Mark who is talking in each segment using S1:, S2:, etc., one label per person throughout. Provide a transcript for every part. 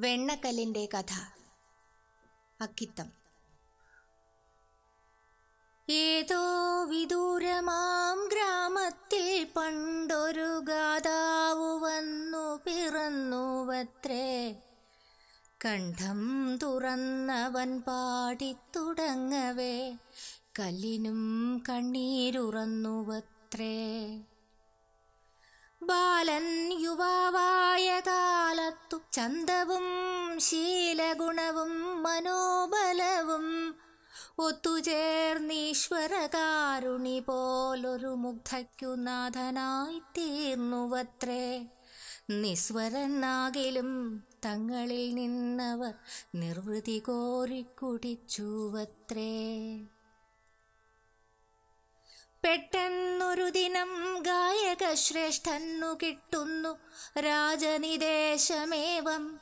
S1: വെണ്ണക്കല്ലിന്റെ കഥ. അക്കിത്തം. ഏതോ വിദൂരമാം ഗ്രാമത്തിൽ പണ്ടൊരു ഗാതാവു വന്നു പിറന്നുവത്രേ. കണ്ഠം തുറന്നവൻ പാടിത്തുടങ്ങവേ. കല്ലിനും കണ്ണീരുറന്നുവത്രേ. ബാലൻ യുവാവായ കാലത്തു ചന്തവും ശീലഗുണവും മനോബലവും ഒത്തുചേർന്നീശ്വരകാരുണി പോലൊരു മുഗ്ധയ്ക്കു നാഥനായി തീർന്നുവത്രേ നിസ്വരനാകിലും തങ്ങളിൽ നിന്നവർ നിർവൃതി കോരിക്കുടിച്ചുവത്രേ. പെട്ടെന്നൊരു ദിനം ഗായക ശ്രേഷ്ഠന്നു കിട്ടുന്നു രാജനിദേശമേവം.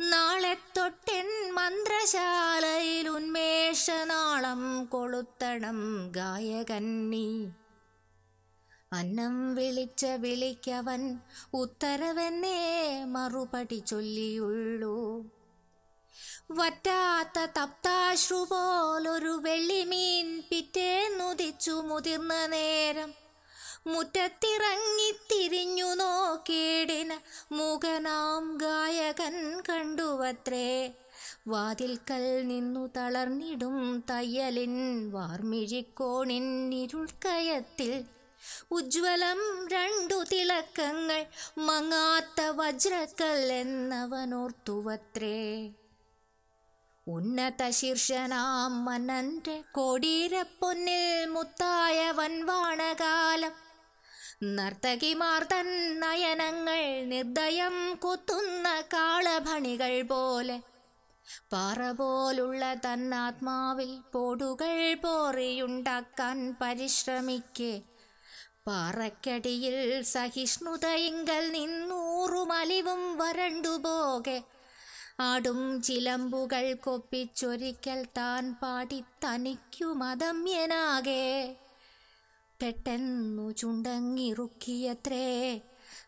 S1: നാളെ തൊട്ടെൻ മന്ത്രശാലയിൽ ഉന്മേഷനാളം കൊളുത്തണം ഗായകന്നി അന്നം വിളിച്ച വിളിക്കവൻ ഉത്തരവെന്നേ മറുപടി ചൊല്ലിയുള്ളൂ. വറ്റാത്ത തപ്താശ്രു പോലൊരു വെള്ളിമീൻ പിറ്റേ നുതിച്ചു മുതിർന്ന നേരം. മുറ്റത്തിറങ്ങി തിരിഞ്ഞു നോക്കേടിന് മുഖനാം ഗായകൻ കണ്ടുവത്രേ. വാതിൽക്കൽ നിന്നു തളർന്നിടും തയ്യലിൻ വാർമിഴിക്കോണിൻ ഇരുൾക്കയത്തിൽ. ഉജ്വലം രണ്ടു തിളക്കങ്ങൾ മങ്ങാത്ത വജ്രക്കൽ എന്നവനോർത്തുവത്രേ. ഉന്നത ശീർഷനാം മന്നന്റെ കൊടീരപ്പൊന്നിൽ മുത്തായ വൻവാണകാലം നർത്തകിമാർ തൻ നയനങ്ങൾ നിർദ്ദയം കൊത്തുന്ന കാളഭണികൾ പോലെ. പാറ പോലുള്ള തന്നാത്മാവിൽ പോടുകൾ പോറിയുണ്ടാക്കാൻ പരിശ്രമിക്കെ. പാറക്കടിയിൽ സഹിഷ്ണുതയിങ്കൽ നിന്നൂറുമലിവും വരണ്ടുപോകെ ആടും ചിലമ്പുകൾ കൊപ്പിച്ചൊരിക്കൽ താൻ പാടി തനിക്കു മതമ്യനാകെ പെട്ടെന്നു ചുണ്ടങ്ങിറുക്കിയത്രേ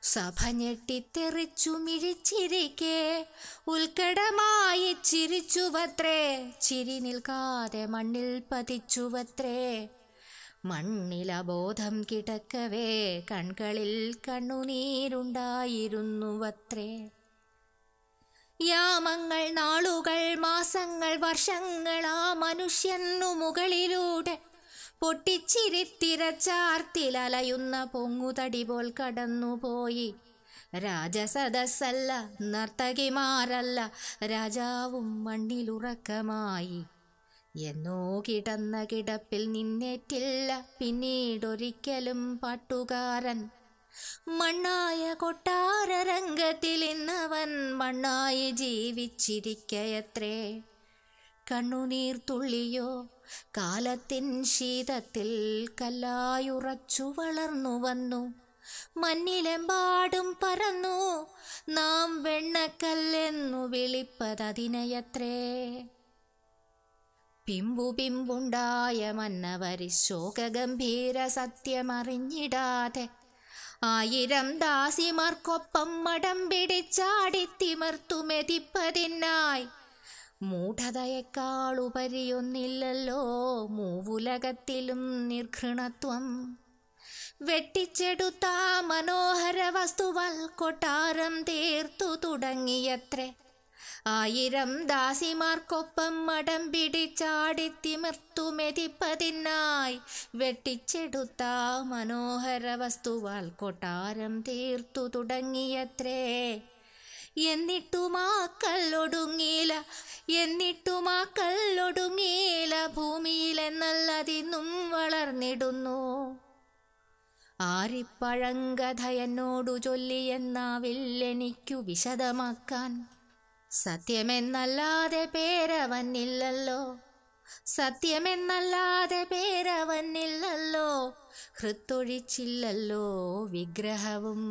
S1: സഭ ഞെട്ടിത്തെറിച്ചു മിഴിച്ചിരിക്കെ ഉൽക്കടമായി ചിരിച്ചുവത്രേ ചിരി നിൽക്കാതെ മണ്ണിൽ പതിച്ചുവത്രേ. മണ്ണിലബോധം കിടക്കവേ കൺകളിൽ കണ്ണുനീരുണ്ടായിരുന്നുവത്രേ. യാമങ്ങൾ നാളുകൾ മാസങ്ങൾ വർഷങ്ങൾ ആ മനുഷ്യനു മുകളിലൂടെ പൊട്ടിച്ചിരിത്തിരച്ചാർത്തിലലയുന്ന പൊങ്ങുതടി പോൽ കടന്നുപോയി. രാജസദസ്സല്ല നർത്തകിമാരല്ല രാജാവും മണ്ണിലുറക്കമായി. എന്നോ കിടന്ന കിടപ്പിൽ നിന്നേറ്റില്ല പിന്നീടൊരിക്കലും പാട്ടുകാരൻ മണ്ണായ കൊട്ടാരരംഗത്തിൽ ഇന്നവൻ മണ്ണായി ജീവിച്ചിരിക്കയത്രേ. കണ്ണുനീർ തുള്ളിയോ കാലത്തിൻ ശീതത്തിൽ കല്ലായുറച്ചു വളർന്നു വന്നു. മഞ്ഞിലെമ്പാടും പരന്നു. നാം വെണ്ണക്കല്ലെന്നു വിളിപ്പതതിനയത്രേ. പിമ്പു പിമ്പുണ്ടായ മന്നവരി ശോകഗംഭീര സത്യമറിഞ്ഞിടാതെ ആയിരം ദാസിമാർക്കൊപ്പം മടം പിടിച്ചാടിത്തിമർത്തുമെതിപ്പതിനായി മൂഢതയെക്കാളുപരിയൊന്നില്ലല്ലോ മൂവുലകത്തിലും നിർഘൃണത്വം. വെട്ടിച്ചെടുത്ത മനോഹര വസ്തുവൽ കൊട്ടാരം തീർത്തു തുടങ്ങിയത്രേ. ആയിരം ദാസിമാർക്കൊപ്പം മടം പിടിച്ചാടിത്തിമിർത്തുമെതിപ്പതിനായി വെട്ടിച്ചെടുത്ത മനോഹര വസ്തുവാൽ കൊട്ടാരം തീർത്തു തുടങ്ങിയത്രേ. എന്നിട്ടുമാ കല്ലൊടുങ്ങീല എന്നിട്ടുമാ കല്ലൊടുങ്ങീല ഭൂമിയിലെന്നല്ലതിന്നും വളർന്നിടുന്നു. ആരിപ്പഴങ്കഥയെന്നോടു ചൊല്ലിയെന്നാവില്ലെനിക്കു വിശദമാക്കാൻ സത്യമെന്നല്ലാതെ പേരവന്നില്ലല്ലോ സത്യമെന്നല്ലാതെ പേരവന്നില്ലല്ലോ ഹൃത്തൊഴിച്ചില്ലല്ലോ വിഗ്രഹവും.